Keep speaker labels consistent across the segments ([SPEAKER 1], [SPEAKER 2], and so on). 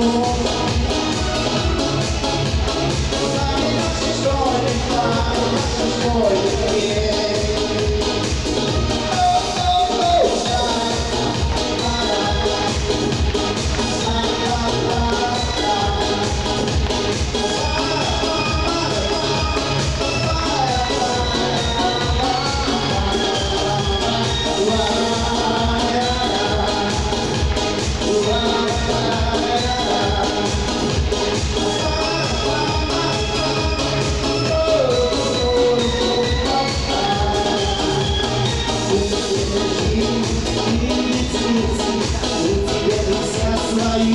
[SPEAKER 1] more. Thank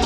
[SPEAKER 1] you.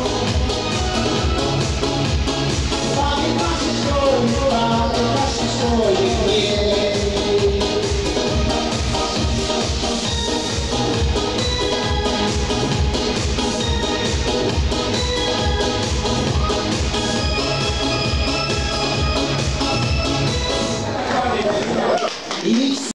[SPEAKER 1] Peace.